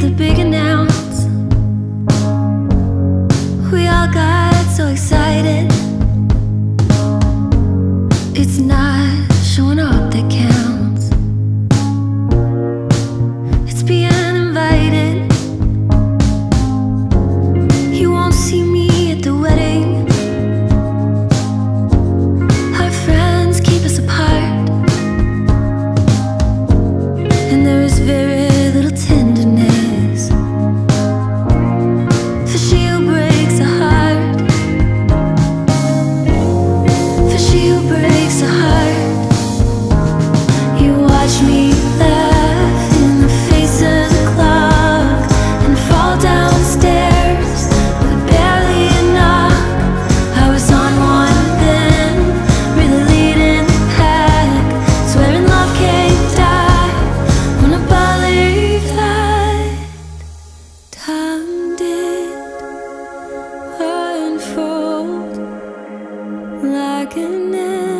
the big announce. We all got so excited. It's not showing up. I can't.